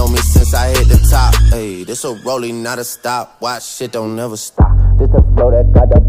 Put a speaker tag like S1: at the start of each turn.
S1: On me since I hit the top, Hey, This a rolling, not a stop. Watch shit don't never stop. This a flow that got the.